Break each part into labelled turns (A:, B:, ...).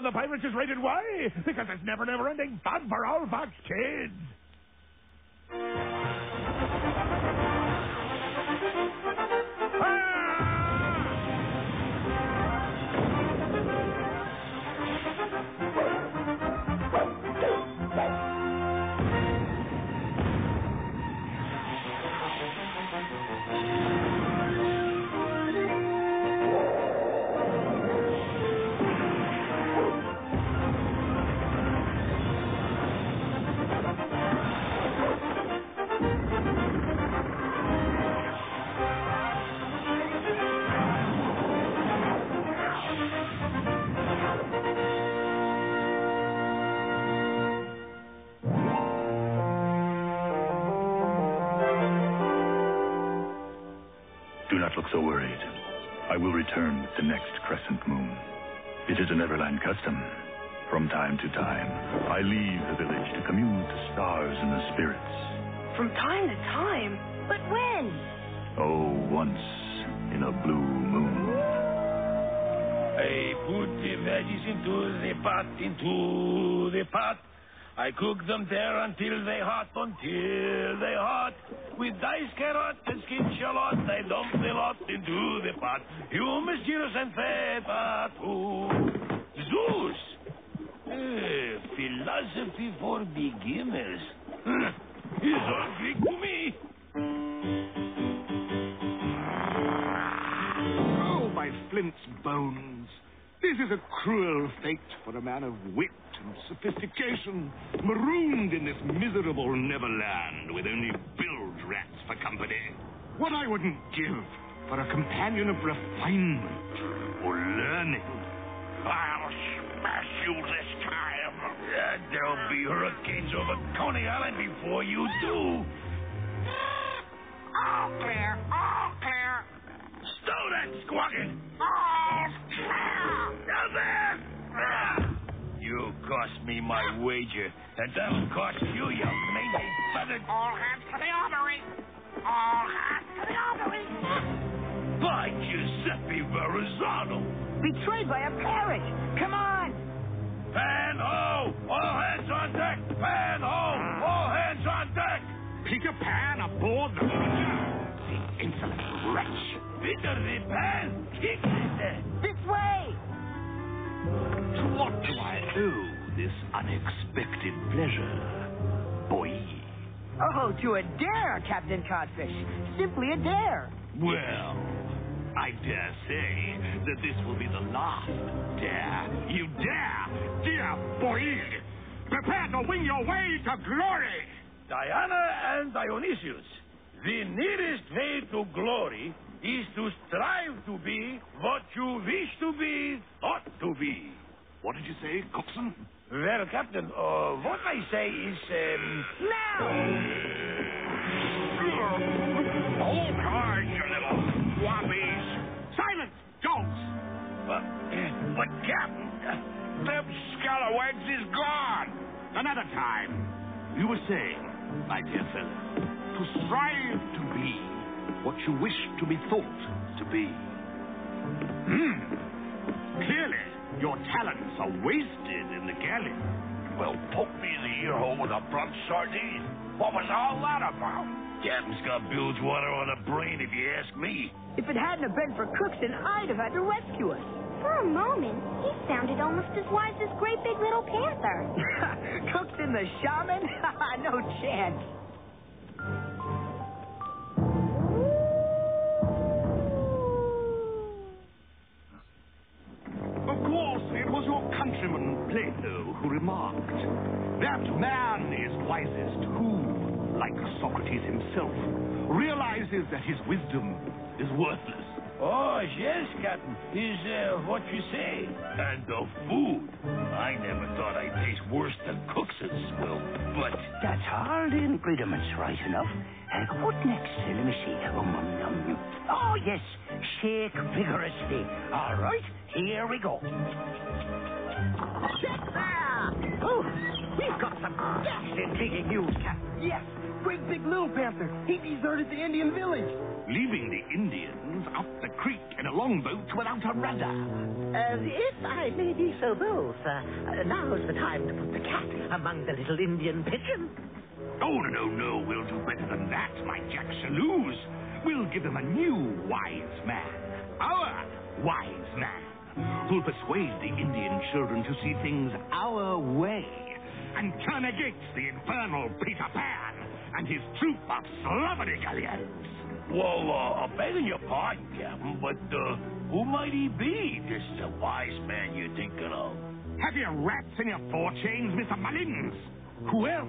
A: The Pirates is rated Y because it's never, never ending fun for all Fox kids.
B: Not look so worried. I will return with the next crescent moon. It is a Neverland custom. From time to time, I leave the village to commune with the stars and the spirits.
C: From time to time? But when?
B: Oh, once in a blue moon.
D: I put the veggies into the pot, into the pot. I cook them there until they hot, until they hot. With diced carrot and skin shallot, I dump the lot into the pot. Humus, gyros, and feta too. Zeus! Eh, philosophy for beginners. Is all Greek to me.
E: Oh, my flint's bones. This is a cruel fate for a man of wit and sophistication, marooned in this miserable Neverland with only bilge rats for company. What I wouldn't give for a companion of refinement or learning.
D: I'll smash you this time. Uh, there'll be hurricanes over Coney Island before you do.
F: All clear, all clear,
D: Stow that squawking.
F: all
D: cost me my wager, and that'll cost you your mangy feathered.
F: All hands to the armory. All hands to the armory.
D: By Giuseppe Verrazano.
C: Betrayed by a parrot. Come on.
D: Pan ho! All hands on deck! Pan ho! All hands on deck!
E: Peter Pan aboard the... The insolent wretch.
D: Peter the Pan! Kick it!
C: This way.
E: To what do I owe this unexpected pleasure, boy?
C: Oh, to a dare, Captain Codfish. Simply a dare.
E: Well, I dare say that this will be the last dare you dare, dear boy. Prepare to wing your way to glory.
D: Diana and Dionysius, the nearest way to glory is to strive to be what you wish to be, ought to be.
E: What did you say, coxswain?
D: Well, Captain, uh, what I say is, um...
C: Now.
E: Hold hard, you little whoppies. Silence, dogs.
D: But, but Captain,
E: Them scalawags is gone. Another time. You were saying, my dear fellow, to strive to be what you wish to be thought to be. Hmm. Clearly, your talents are wasted in the galley.
D: well, poke me in the ear hole with a blunt sardine. What was all that about? Captain's got bilge water on the brain, if you ask me.
C: If it hadn't have been for Cookson, I'd have had to rescue us.
G: For a moment, he sounded almost as wise as Great Big Little Panther.
C: Cookson the shaman? no chance.
E: Realizes that his wisdom is worthless.
D: Oh, yes, Captain. Is uh, what you say. And the food. I never thought I'd taste worse than Cookson's will, but...
H: That's all the ingredients right enough. Uh, what next? Uh, let me see. Um, um, um. Oh, yes. Shake vigorously. All right, here we go.
C: Check there! Oh, we've got some ghastly intriguing news, Captain. Yes, Great Big Little Panther. He deserted the Indian village.
E: Leaving the Indians up the creek in a longboat without a rudder.
I: Uh, if I may be so bold, sir, uh, now's the time to put the cat among the little Indian pigeons.
E: Oh, no, no, no. We'll do better than that, my Jack Shaloos. We'll give them a new wise man. Our wise man. Who'll persuade the Indian children to see things our way and turn against the infernal Peter Pan and his troop of slobberdigullions.
D: Well, uh, I'm begging your pardon, Captain, but uh, who might he be, this uh, wise man you're thinking of?
E: Have you rats in your four chains, Mr. Mullins? Who else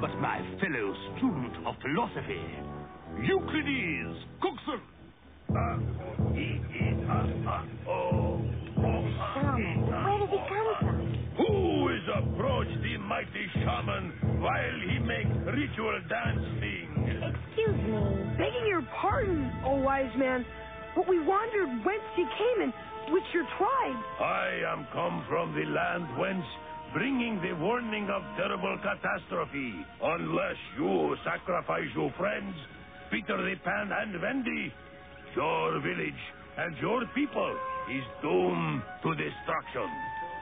E: but my fellow student of philosophy, Euclides Cookson?
D: Uh, he is, uh, uh, oh,
G: Shaman, where did he come from?
D: Who is approached the mighty shaman while he makes ritual dancing?
G: Excuse me.
J: Begging your pardon, O wise man, but we wondered whence ye came and which your tribe.
D: I am come from the land whence bringing the warning of terrible catastrophe. Unless you sacrifice your friends, Peter the Pan and Wendy, your village and your people is doomed to destruction.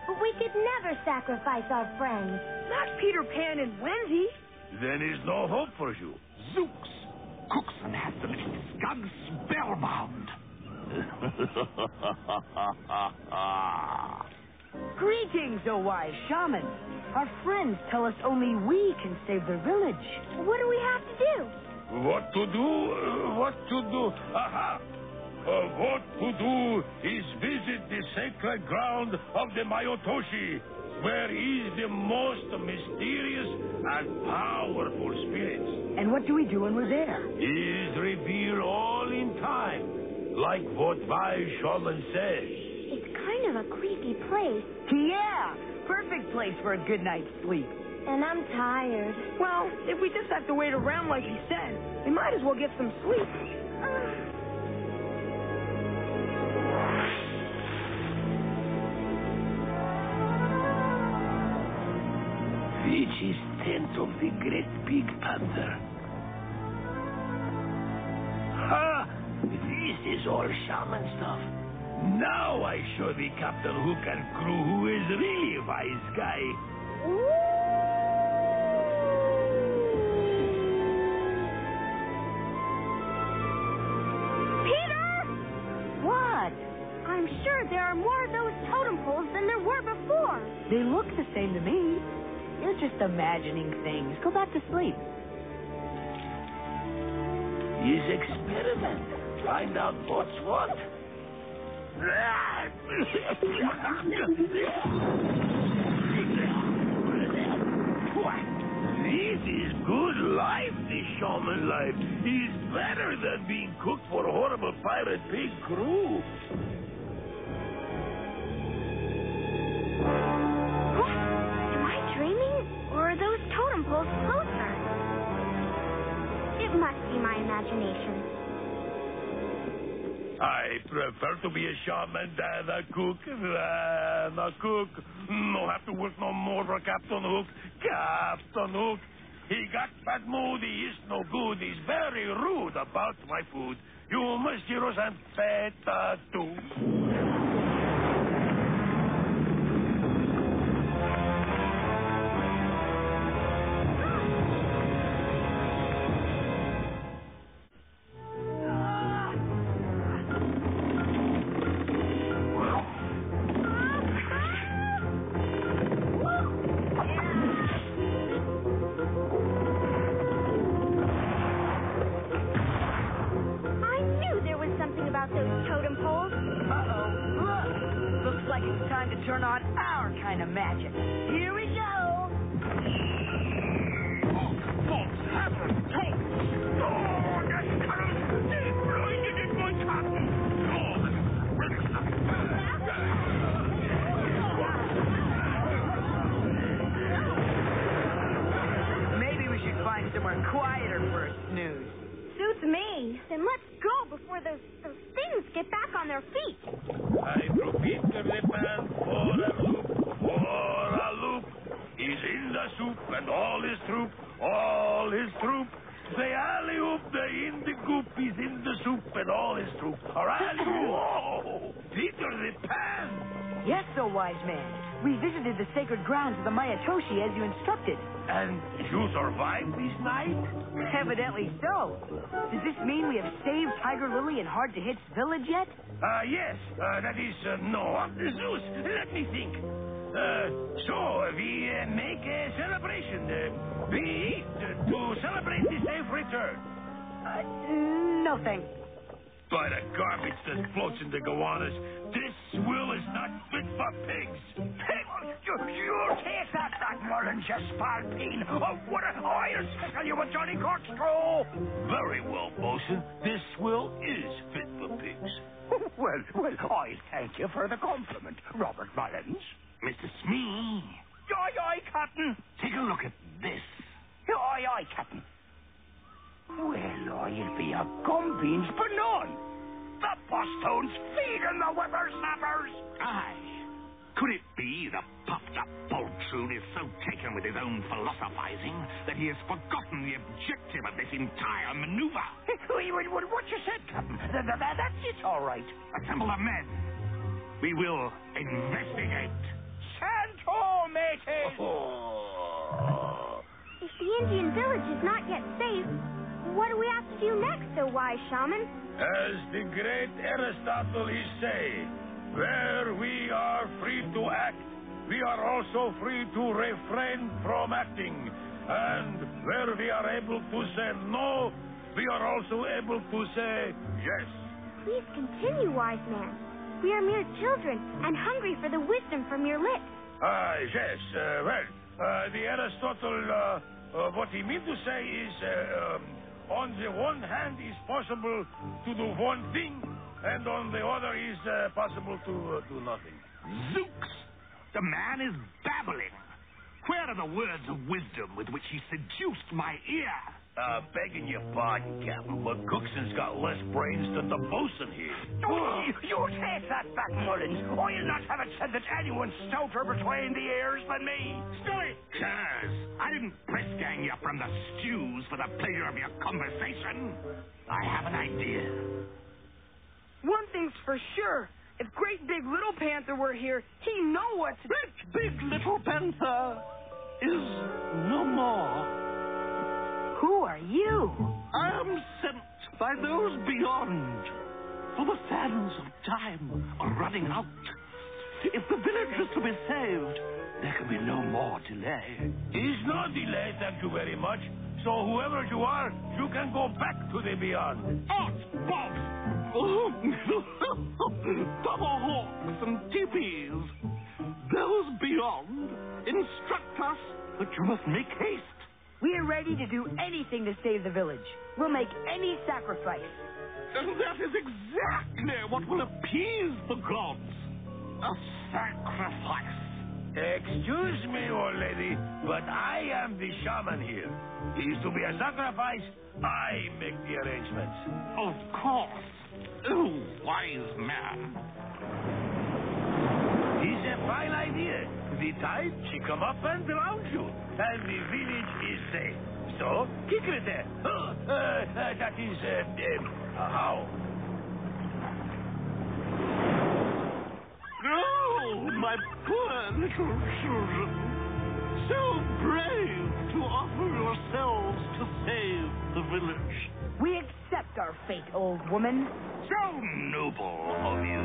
G: But we could never sacrifice our friends.
J: Not Peter Pan and Wendy.
D: Then is no hope for you.
E: Zooks! Cookson has the little scug spellbound.
C: Greetings, O wise shaman. Our friends tell us only we can save their village.
G: What do we have to do?
D: What to do? What to do? Aha! Uh, what to do is visit the sacred ground of the Mayotoshi, where is the most mysterious and powerful spirits.
C: And what do we do when we're there?
D: Is revealed all in time, like what wise shaman says.
G: It's kind of a creepy place,
C: Yeah, perfect place for a good night's sleep.
G: and I'm tired.
J: Well, if we just have to wait around like he said, we might as well get some sleep.
G: Ugh.
D: Is tent of the great big panther? Ha! This is all shaman stuff. Now I show the Captain Hook and crew who is really a wise guy.
G: Peter!
C: What?
G: I'm sure there are more of those totem poles than there were before.
C: They look the same to me. You're just imagining things. Go back to sleep.
D: His experiment. Find out what's what. This is good life, this shaman life. Is better than being cooked for a horrible pirate pig crew.
G: My imagination.
D: I prefer to be a shaman than a cook. Than a cook. Mm, no have to work no more for Captain Hook. Captain Hook. He got bad mood. He is no good. He's very rude about my food. You must heroes and feta too.
C: Somewhere quieter for a snooze.
G: Suits me. Then let's go before those, those things get back on their feet.
D: I threw Peter the Pan for a loop, for a loop. He's in the soup and all his troop, all his his troop. Say alley oop, the in the goop, he's in the soup, and all his troop are alley Whoa! Peter the Pan!
C: Yes, O wise man. We visited the sacred grounds of the Mayatoshi as you instructed.
D: And you survived this night?
C: Evidently so. Does this mean we have saved Tiger Lily and Hard to Hit's village yet?
D: Uh, yes, uh, that is, uh, no, Zeus, let me think. Uh, so, we uh, make a celebration. Uh, we eat to celebrate the safe return.
C: Uh, no, thanks.
D: By the garbage that floats in the Gowanus, this will is not fit for pigs.
H: You, you take that back, Mullins, you spalpeen. Oh, what a... Oh, I'll you with Johnny Corkscrew.
D: Very well, Bosun. This will is fit for pigs.
H: well, well, I thank you for the compliment, Robert Mullins.
E: Mr. Smee,
H: Aye, aye, Captain.
E: take a look at this.
H: Aye, aye, Captain. Well, I'll be a gum beans for none. Feeding the whippersnappers.
E: Aye. Could it be the puffed-up poltroon is so taken with his own philosophizing that he has forgotten the objective of this entire maneuver?
H: What, what, what you said, Captain? That, that, that's it, all right.
E: Assemble the men. We will investigate.
H: Santo, matey.
G: If the Indian village is not yet safe, what do we have to do next, O wise shaman?
D: As the great Aristotle is say, where we are free to act, we are also free to refrain from acting. And where we are able to say no, we are also able to say yes.
G: Please continue, wise man. We are mere children and hungry for the wisdom from your lips.
D: Ah, yes, uh, well, uh, the Aristotle, uh, uh, what he meant to say is, uh, um, on the one hand, it's possible to do one thing, and on the other is uh, possible to uh, do nothing.
E: Zooks! The man is babbling. Where are the words of wisdom with which he seduced my ear?
D: Uh, begging your pardon, Captain, but Cookson's got less brains than the bosun here.
H: Oh, you, you take that back, Mullins. I'll not have it said that anyone's stouter between the ears than me.
E: Stoic! Curs! I didn't press gang you from the stews for the pleasure of your conversation. I have an idea.
J: One thing's for sure. If Great Big Little Panther were here, he'd know what to
K: Great Big Little Panther is no more.
C: Who are you?
K: I am sent by those beyond, for the sands of time are running out. If the village is to be saved, there can be no more delay.
D: He's not delay, thank you very much. So whoever you are, you can go back to the beyond.
K: Out, Bob! Tomahawks and teepees. Those beyond instruct us that you must make haste.
C: We are ready to do anything to save the village. We'll make any sacrifice.
K: And that is exactly what will appease the gods. A sacrifice.
D: Excuse me, old lady, but I am the shaman here. here. Is to be a sacrifice, I make the arrangements.
K: Of course. Oh, wise man.
D: It's a fine idea. The tide, she come up and drown you, and the village is safe. So, kick her there. Uh, uh, uh, that is, uh, uh, how?
K: Oh, my poor little children. So brave to offer yourselves to save the village.
C: We accept our fate, old woman.
E: So noble of you.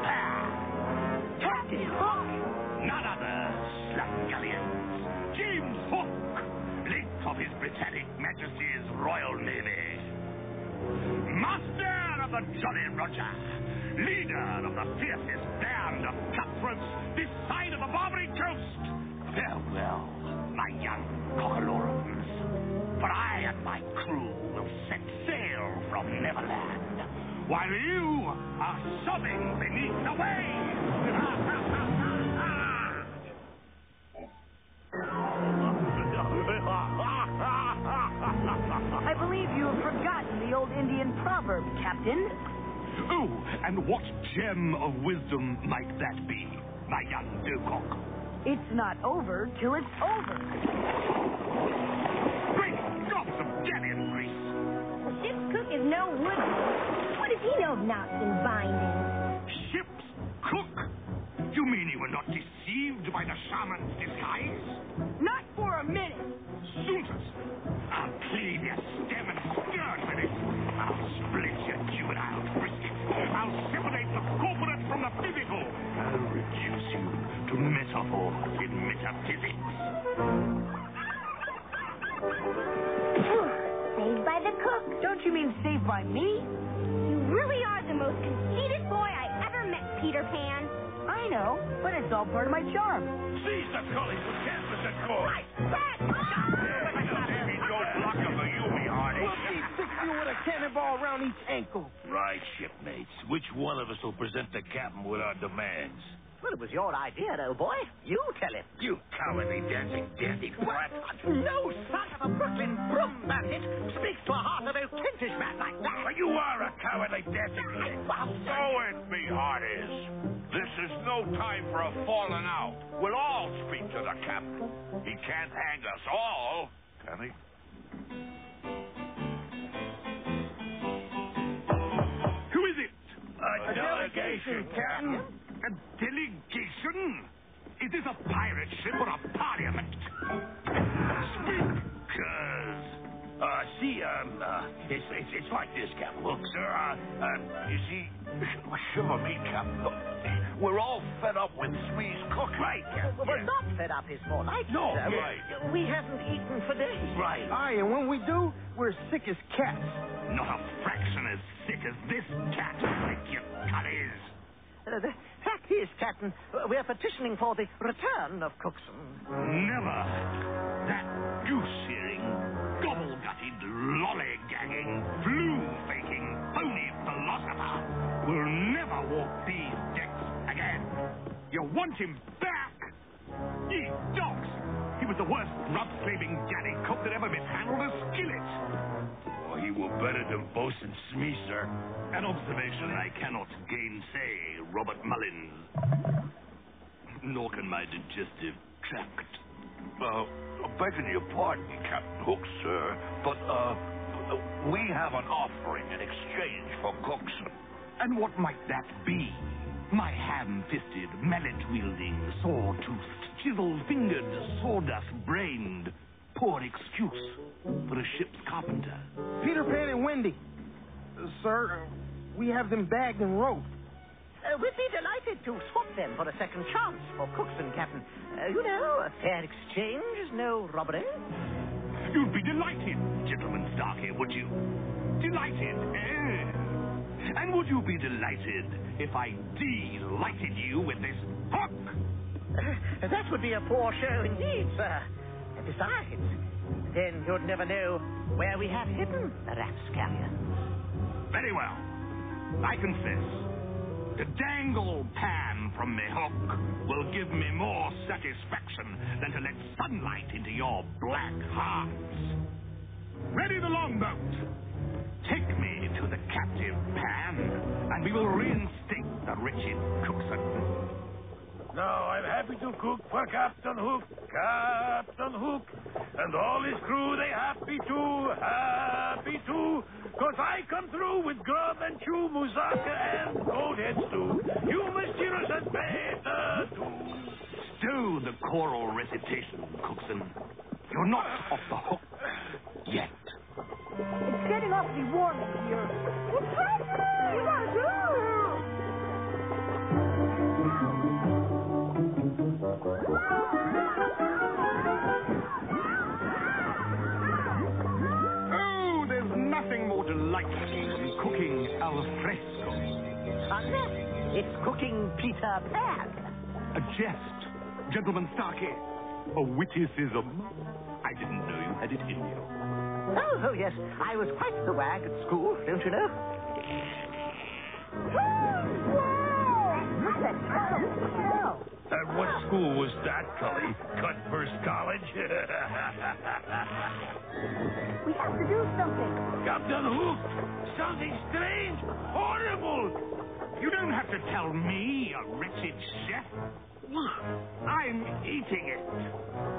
E: Ah,
C: Captain Hook!
E: none of His Britannic Majesty's Royal Navy. Master of the Jolly Roger. Leader of the fiercest band of cutthroats this side of the Barbary coast. Farewell, my young cockalorums. For I and my crew will set sail from Neverland, while you are sobbing beneath the waves. And what gem of wisdom might that be, my young Docock?
C: It's not over till it's over.
E: Great Drops of galleon grease.
G: The ship's cook is no wood. What does he know of knots and bindings?
E: Ship's cook? You mean you were not deceived by the shaman's disguise?
J: Not for a minute.
E: Soontas, you
C: mean saved by me?
G: You really are the most conceited boy I ever met, Peter Pan.
C: I know, but it's all part of my charm.
D: Seize the gully for canvas and cord.
J: We'll see fix you with a cannonball around each ankle.
D: Right, shipmates. Which one of us will present the captain with our demands?
I: Well, it was your idea, old boy. You tell him.
D: You cowardly dancing dandy
I: What? No son of a Brooklyn broom bandit speaks to a heart of oak Kentish man like that.
D: You are a cowardly dancing
L: So it be, Hearties. This is no time for a falling out. We'll all speak to the captain. He can't hang us all, can he?
E: Who is it?
D: A delegation, Captain.
E: A delegation? Is this a pirate ship or a parliament? Speak, cuz.
D: Uh, see, um, uh, it's, it's, it's like this, Captain Hook, sir. Uh, um, you see,
L: Shiver me, Captain. We're all fed up with Smee's cooking.
D: right,
I: Well, we're not fed up his more like
D: No,
I: sir.
D: right.
I: We haven't eaten for days.
D: right.
J: Aye, and when we do, we're sick as cats.
E: Not a fraction as sick as this cat, like you cullies.
I: Uh, the is, Captain, we're petitioning for the return of Cookson.
E: Never. That goose-earing, gobble-gutted, lollygagging, flu-faking, phony philosopher will never walk these decks again. You want him back? Ye dogs! He was the worst grub-slaving galley cook that ever mishandled a skillet.
D: Oh, he were better than Bosun Smee, sir.
E: An observation I cannot gainsay, Robert Mullins. Nor can my digestive tract.
L: Uh, begging your pardon, Captain Hook, sir, but, uh, we have an offering in exchange for Cookson.
E: And what might that be? My ham-fisted, mallet-wielding, saw-toothed, chisel-fingered, sawdust-brained, poor excuse for a ship's carpenter.
J: Peter Pan and Wendy. Uh, sir, we have them bagged and roped.
I: Uh, we'd be delighted to swap them for a second chance for Cookson, Captain. Uh, you know, a fair exchange is no robbery.
E: You'd be delighted, gentlemen Starkey, would you? Delighted, eh? And would you be delighted if I delighted you with this hook?
I: Uh, that would be a poor show indeed, sir. And besides, then you'd never know where we have hidden the rapscallions.
E: Very well. I confess. To dangle Pan from me hook will give me more satisfaction than to let sunlight into your black hearts. Ready the longboat. Take me to the captive we will reinstate the wretched Cookson.
D: Now, I'm happy to cook for Captain Hook, Captain Hook, and all his crew, they happy too, happy too, cause I come through with grub and chew, moussaka and goathead stew. You must hear us as better do.
E: Stow the choral recitation, Cookson. You're not off the hook yet.
C: It's getting awfully warm in here.
E: Oh, there's nothing more delightful than cooking al fresco.
I: Unless it's cooking Peter Pan.
E: A jest, gentleman Starkey. A witticism. I didn't know you had it in you.
I: Oh, oh, yes. I was quite the wag at school, don't you know?
D: At what school was that, Cully? Cutburst College?
C: We have to do something.
D: Captain Hook! Something strange! Horrible!
E: You don't have to tell me, a wretched chef. I'm eating it.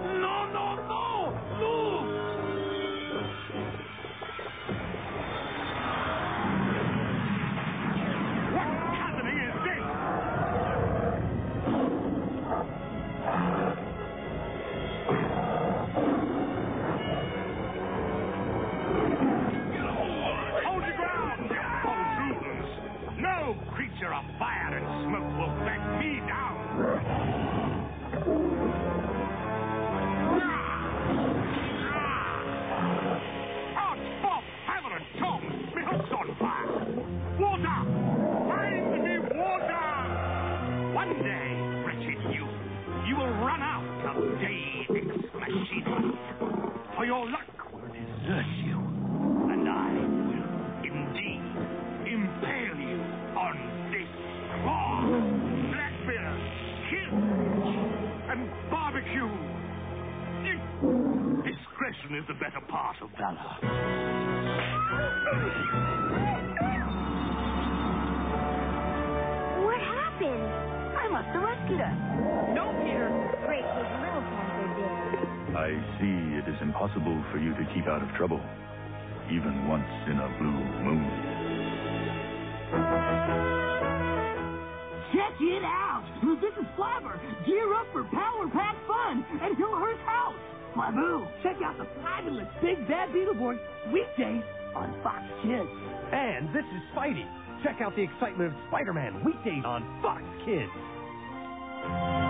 E: Deus Ex Machina. For your luck will desert you, and I will indeed impale you on this claw, Blackbeard, kill, and barbecue. Discretion is the better part of valor.
G: What happened?
I: I must have rescued her.
J: No, Peter.
G: Great Big Little Panther did.
B: I see it is impossible for you to keep out of trouble, even once in a blue moon.
M: Check it out! This is Flabber. Gear up for Power Pack Fun at Hillhurst House. My check out the fabulous Big Bad Beetleborg weekdays on Fox Kids.
N: And this is Spidey. Check out the excitement of Spider-Man weekdays on Fox Kids. Bye.